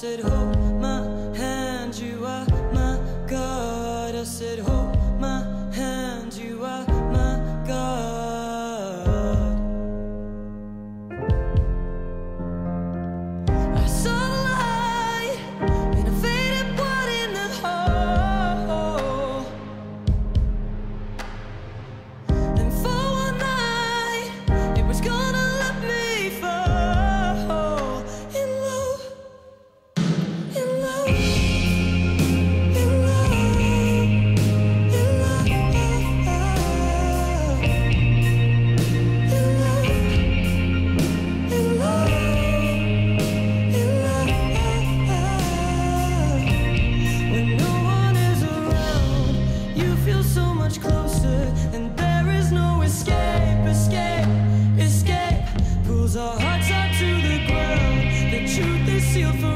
said, hold my hand, you are my God. I said, you